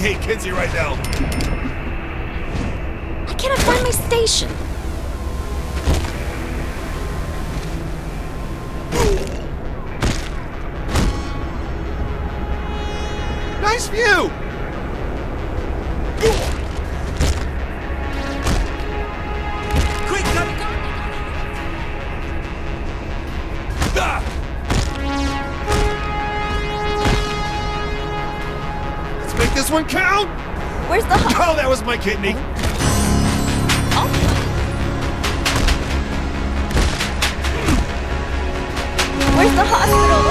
hate Kinzie right now. Why can't I find my station? Nice view! This one count! Where's the Oh, that was my kidney! oh. Where's the hospital?